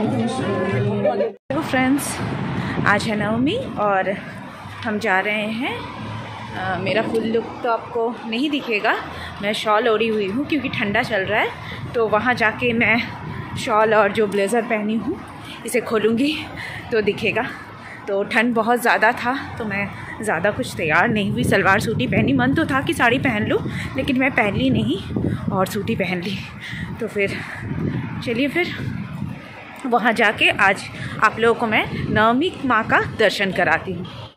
Hello friends आज है नवमी और हम जा रहे हैं। आ, मेरा फुल लुक तो आपको नहीं दिखेगा। मैं शॉल ओढ़ी हुई हूँ क्योंकि ठंडा चल रहा है। तो वहाँ जाके मैं शॉल और जो ब्लेज़र पहनी हूँ इसे खोलूँगी तो दिखेगा। तो ठंड बहुत ज़्यादा था तो मैं ज़्यादा कुछ तैयार नहीं हुई। सलवार सूटी पहनी मन तो था कि साड़ी पहन लूँ लेकिन मैं पहन ली नहीं और सूटी पहन ली। तो फिर चलिए फिर। वहाँ जाके आज आप लोगों को मैं नवमी माँ का दर्शन कराती हूँ।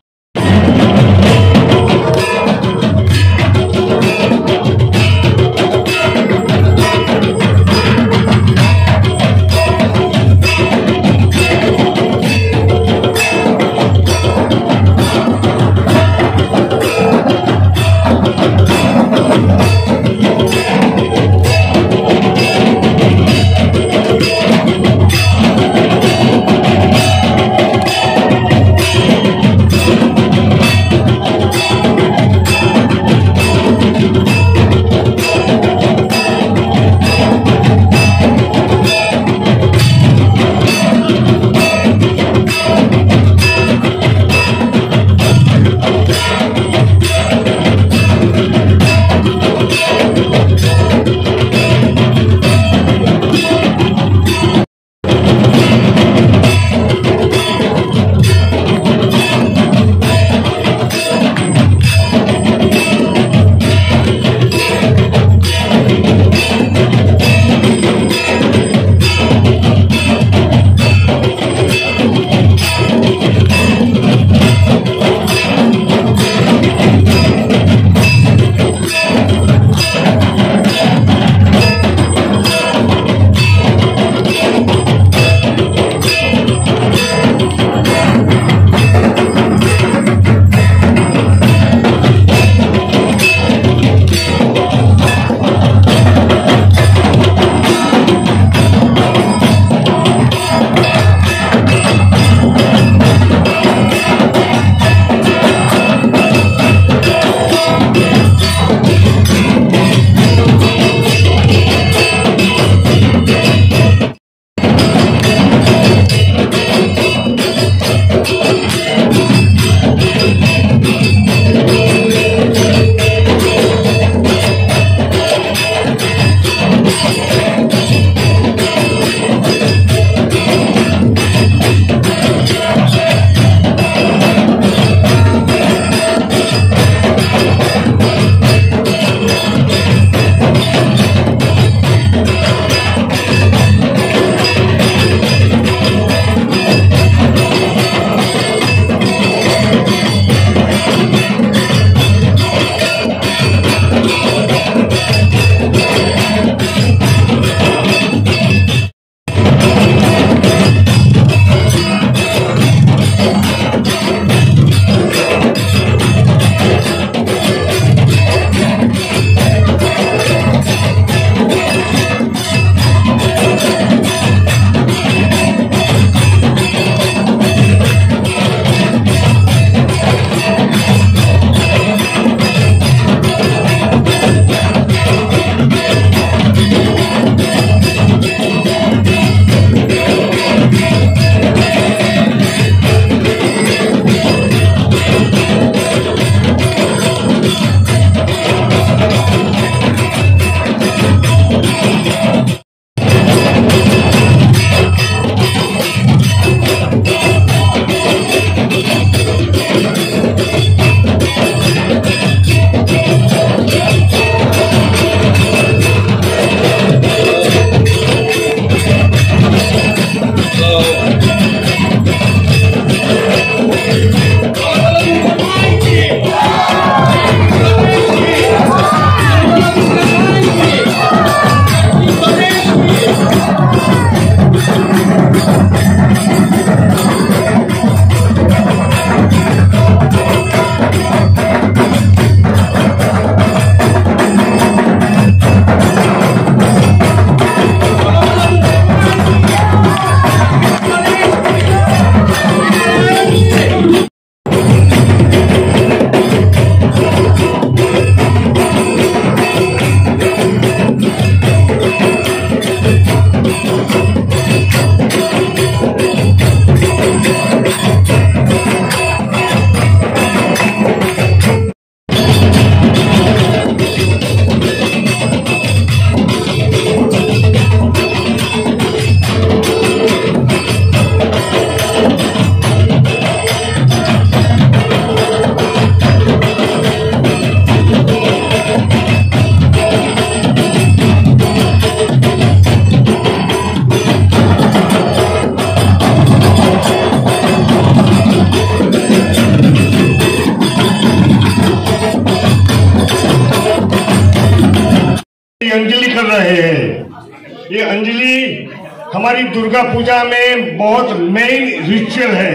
रहे हैं। ये अंजलि हमारी दुर्गा पूजा में बहुत मेन रिचुअल है।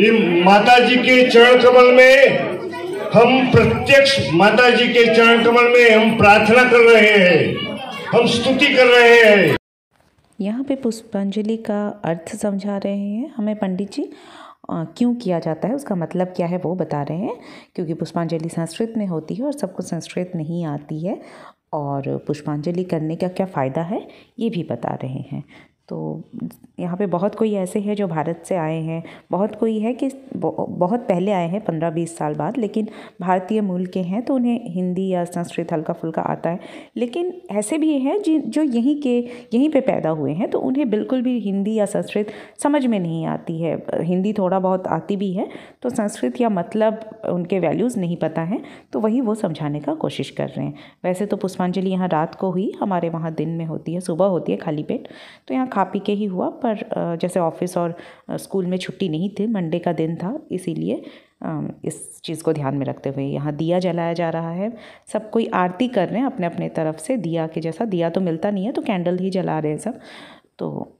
ये माता जी के चरण कमल में हम प्रत्यक्ष माता जी के चरण कमल में हम प्रार्थना कर रहे हैं हम स्तुति कर रहे हैं। यहाँ पे पुष्पांजलि का अर्थ समझा रहे हैं हमें पंडित जी। क्यों किया जाता है उसका मतलब क्या है वो बता रहे हैं क्योंकि पुष्पांजलि संस्कृत में होती है और सबको संस्कृत नहीं आती है। और पुष्पांजलि करने का क्या फ़ायदा है? ये भी बता रहे हैं। तो यहाँ पे बहुत कोई ऐसे हैं जो भारत से आए हैं। बहुत कोई है कि बहुत पहले आए हैं, पंद्रह बीस साल बाद, लेकिन भारतीय मूल के हैं तो उन्हें हिंदी या संस्कृत हल्का फुल्का आता है। लेकिन ऐसे भी हैं जिन, जो यहीं के, यहीं पे पैदा हुए हैं तो उन्हें बिल्कुल भी हिंदी या संस्कृत समझ में नहीं आती है। हिंदी थोड़ा बहुत आती भी है तो संस्कृत या मतलब उनके वैल्यूज़ नहीं पता है तो वही वो समझाने का कोशिश कर रहे हैं। वैसे तो पुष्पांजलि यहाँ रात को हुई, हमारे वहाँ दिन में होती है, सुबह होती है खाली पेट तो यहाँ खा पी के ही हुआ, पर जैसे ऑफ़िस और स्कूल में छुट्टी नहीं थी, मंडे का दिन था, इसीलिए इस चीज़ को ध्यान में रखते हुए यहाँ दिया जलाया जा रहा है। सब कोई आरती कर रहे हैं अपने अपने तरफ़ से, दिया के जैसा, दिया तो मिलता नहीं है तो कैंडल ही जला रहे हैं सब। तो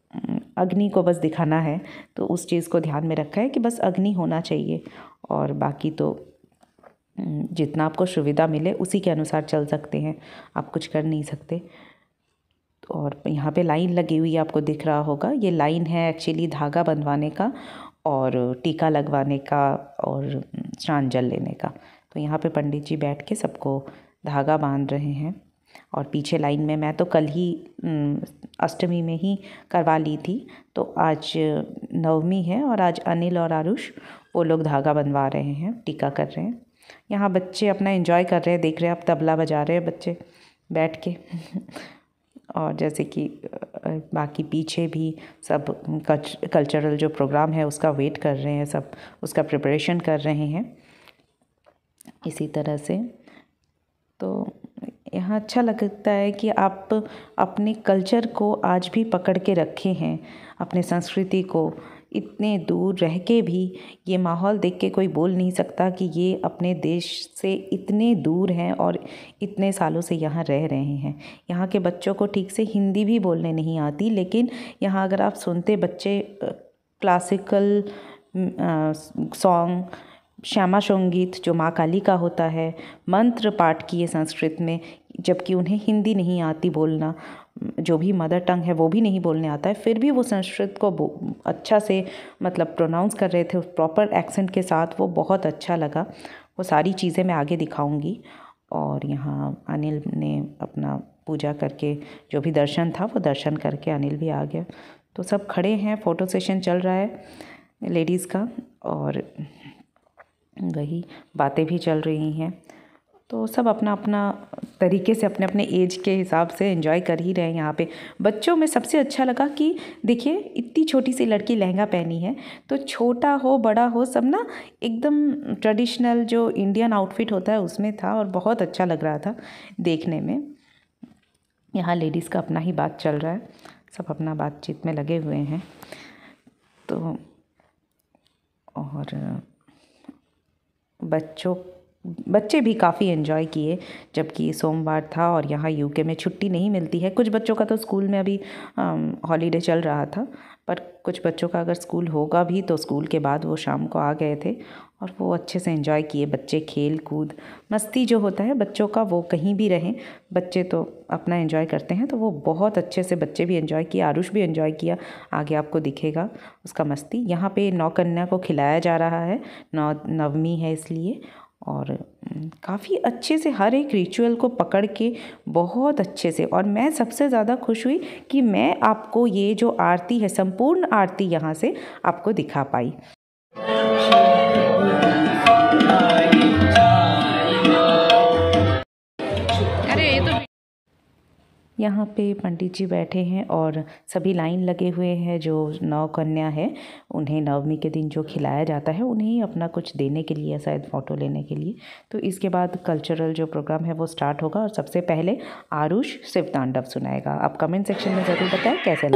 अग्नि को बस दिखाना है तो उस चीज़ को ध्यान में रखा है कि बस अग्नि होना चाहिए, और बाकी तो जितना आपको सुविधा मिले, उसी के अनुसार चल सकते हैं। आप कुछ कर नहीं सकते। और यहाँ पे लाइन लगी हुई आपको दिख रहा होगा। ये लाइन है एक्चुअली धागा बंधवाने का और टीका लगवाने का और स्नान जल लेने का। तो यहाँ पे पंडित जी बैठ के सबको धागा बाँध रहे हैं और पीछे लाइन में मैं तो कल ही अष्टमी में ही करवा ली थी। तो आज नवमी है और आज अनिल और आरुष वो लोग धागा बनवा रहे हैं, टीका कर रहे हैं। यहाँ बच्चे अपना एंजॉय कर रहे हैं, देख रहे हैं, अब तबला बजा रहे हैं बच्चे बैठ के। और जैसे कि बाकी पीछे भी सब कल्चरल जो प्रोग्राम है, उसका वेट कर रहे हैं, सब उसका प्रिपरेशन कर रहे हैं। इसी तरह से। तो यहाँ अच्छा लगता है कि आप अपने कल्चर को आज भी पकड़ के रखे हैं, अपने संस्कृति को। इतने दूर रह के भी ये माहौल देख के कोई बोल नहीं सकता कि ये अपने देश से इतने दूर हैं और इतने सालों से यहाँ रह रहे हैं। यहाँ के बच्चों को ठीक से हिंदी भी बोलने नहीं आती, लेकिन यहाँ अगर आप सुनते बच्चे क्लासिकल सॉन्ग श्यामा संगीत जो माँ काली का होता है, मंत्र पाठ किए संस्कृत में, जबकि उन्हें हिंदी नहीं आती बोलना जो भी मदर टंग है, वो भी नहीं बोलने आता है। फिर भी वो संस्कृत को अच्छा से मतलब प्रोनाउंस कर रहे थे, उस प्रॉपर एक्सेंट के साथ वो बहुत अच्छा लगा। वो सारी चीज़ें मैं आगे दिखाऊँगी। और यहाँ अनिल ने अपना पूजा करके, जो भी दर्शन था, वो दर्शन करके अनिल भी आ गया। तो सब खड़े हैं फ़ोटो सेशन चल रहा है लेडीज़ का। और वही बातें भी चल रही हैं। तो सब अपना अपना तरीके से, अपने अपने एज के हिसाब से एंजॉय कर ही रहे हैं यहाँ पे। बच्चों में सबसे अच्छा लगा कि देखिए, इतनी छोटी सी लड़की लहंगा पहनी है तो छोटा हो, बड़ा हो, सब ना एकदम ट्रेडिशनल जो इंडियन आउटफिट होता है उसमें था और बहुत अच्छा लग रहा था देखने में। यहाँ लेडीज़ का अपना ही बात चल रहा है, सब अपना बातचीत में लगे हुए हैं। तो और बच्चों बच्चे भी काफ़ी एंजॉय किए, जबकि सोमवार था और यहाँ यूके में छुट्टी नहीं मिलती है। कुछ बच्चों का तो स्कूल में अभी हॉलीडे चल रहा था, पर कुछ बच्चों का अगर स्कूल होगा भी तो स्कूल के बाद वो शाम को आ गए थे और वो अच्छे से एंजॉय किए। बच्चे खेल कूद मस्ती जो होता है, बच्चों का वो कहीं भी रहें, बच्चे तो अपना एंजॉय करते हैं तो वो बहुत अच्छे से बच्चे भी एंजॉय किया आरुष भी एंजॉय किया। आगे आपको दिखेगा उसका मस्ती। यहाँ पे नौ कन्या को खिलाया जा रहा है, नौ, नवमी है इसलिए और काफ़ी अच्छे से हर एक रिचुअल को पकड़ के बहुत अच्छे से और मैं सबसे ज़्यादा खुश हुई कि मैं आपको ये जो आरती है, संपूर्ण आरती यहाँ से आपको दिखा पाई। यहाँ पे पंडित जी बैठे हैं और सभी लाइन लगे हुए हैं जो नौ कन्या है, उन्हें नवमी के दिन जो खिलाया जाता है, उन्हें अपना कुछ देने के लिए शायद फ़ोटो लेने के लिए। तो इसके बाद कल्चरल जो प्रोग्राम है वो स्टार्ट होगा और सबसे पहले आरुष शिव तांडव सुनाएगा। आप कमेंट सेक्शन में ज़रूर बताएँ, कैसे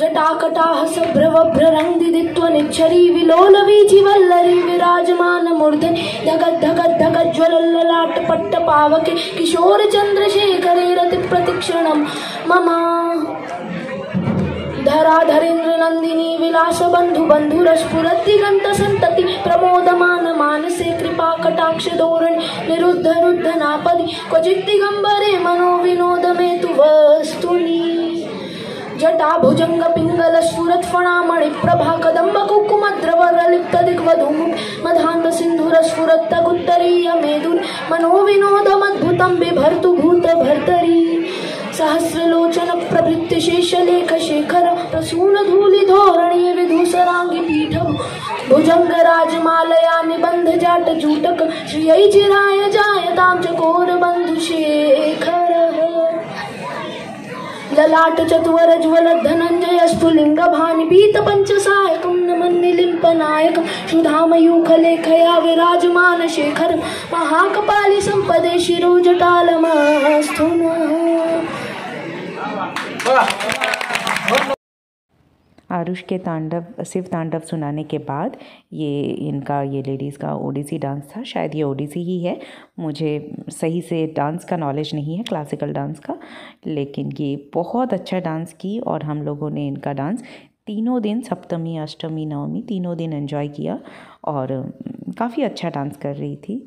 जटाकटाः सभ्रवभ्ररङ्गिदित्वनिच्छरी विलोलवीचिवल्लरी विराजमान मूर्धनि धगद् धगद् धगज्ज्वलल्ललाटपट्टपावके किशोरचन्द्रशेखरे रतिप्रतिक्षणं मम धराधरेन्द्र नन्दिनी विलास बन्धु बन्धुरस्फुरद्दिगन्त सन्तति प्रमोदमान मानसे कृपा कटाक्ष धोरण निरुद्ध रुद्ध नापदि क्वचित् दिगम्बरे मनो विनोद मे तु वस्तुनि जटा भुजंग पिंगल स्फुरत फणामणि प्रभा कदम्ब कुकुमद्रवर लिप्त दिग्वधूमुख मधान्त सिंधुर स्फुरत तगुत्तरीय मेदुर मनो विनोदमद्भुतं बिभर्तु भूत भर्तरी सहस्रलोचन प्रभृत्य शेषलेख शेखर प्रसून धूलि धोरणी विधूसरांगी पीठ भुजंग राजमालया निबंध जाट जूटक श्रिय चिराय जायतां बंधु शेखर ललाट चतुवर ज्वल धनंजय स्फुलिंग भानि पीत पंच सायकं नमन निलिम्प नायक सुधाम खया विराजमान शेखर। महाकपालि संपदे शिरो जटालमस्थुन आरुष के तांडव शिव तांडव सुनाने के बाद ये, इनका, ये लेडीज़ का ओडिसी डांस था, शायद ये ओडिसी ही है। मुझे सही से डांस का नॉलेज नहीं है क्लासिकल डांस का, लेकिन ये बहुत अच्छा डांस की और हम लोगों ने इनका डांस तीनों दिन, सप्तमी, अष्टमी, नवमी, तीनों दिन एंजॉय किया और काफ़ी अच्छा डांस कर रही थी।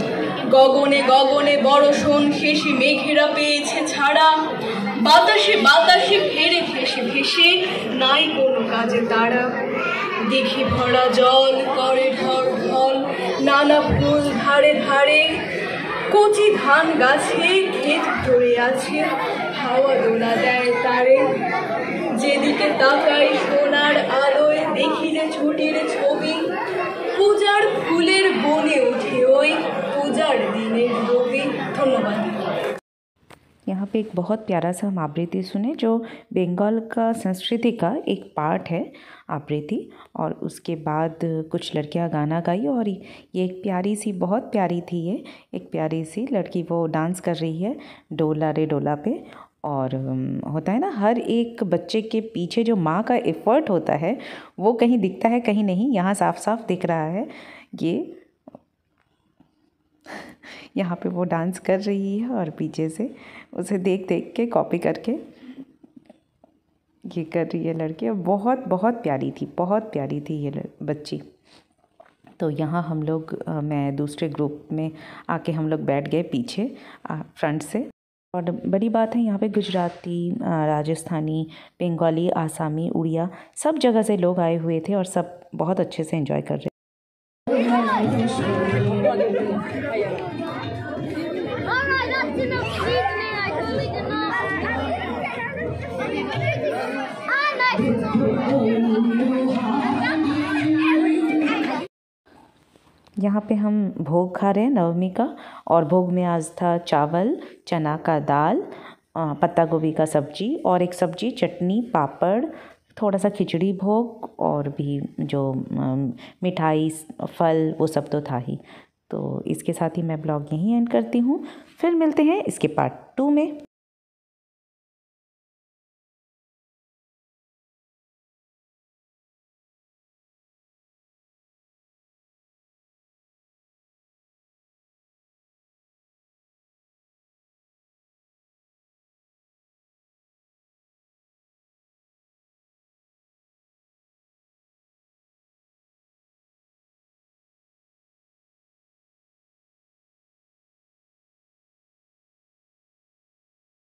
গগনে গগনে বড় শোন, শেষে মেঘেরা পেয়েছে ছাড়া। বাতাসে বাতাসে ফেরে ভেসে ভেসে নাই কোনো কাজে তারা। দেখি ভরা জল, করে ঢল ঢল, নানা ফুল ধারে ধারে। কচি ধান গাছে ক্ষেত ধরে আছে, হাওয়া দোলা দেয় তারে। যেদিকে তাকাই সোনার আলোয়, দেখি যে ছুটির ছবি। পূজার ফুলের বনে ওঠে ওই यहाँ पे एक बहुत प्यारा सा हम आवृत्ति सुने जो बंगाल का, संस्कृति का एक पार्ट है आवृत्ति और उसके बाद कुछ लड़कियाँ गाना गाई और ये एक प्यारी सी, बहुत प्यारी थी ये, एक प्यारी सी लड़की वो डांस कर रही है डोला रे डोला पे और होता है ना, हर एक बच्चे के पीछे जो माँ का एफर्ट होता है, वो कहीं दिखता है, कहीं नहीं, यहाँ साफ़ साफ़ दिख रहा है। ये यहाँ पे वो डांस कर रही है और पीछे से उसे देख देख के कॉपी करके ये कर रही है लड़की और बहुत बहुत प्यारी थी, बहुत प्यारी थी ये बच्ची। तो यहाँ हम लोग मैं दूसरे ग्रुप में आके हम लोग बैठ गए पीछे फ्रंट से। और बड़ी बात है, यहाँ पे गुजराती राजस्थानी, बंगाली, आसामी, उड़िया सब जगह से लोग आए हुए थे और सब बहुत अच्छे से एंजॉय कर रहे यहाँ पे हम भोग खा रहे हैं नवमी का, और भोग में आज था चावल, चना का दाल पत्ता गोभी का सब्ज़ी, और एक सब्ज़ी, चटनी, पापड़ थोड़ा सा खिचड़ी भोग और भी जो मिठाई, फल, वो सब तो था ही। तो इसके साथ ही मैं ब्लॉग यहीं एंड करती हूँ। फिर मिलते हैं इसके पार्ट टू में।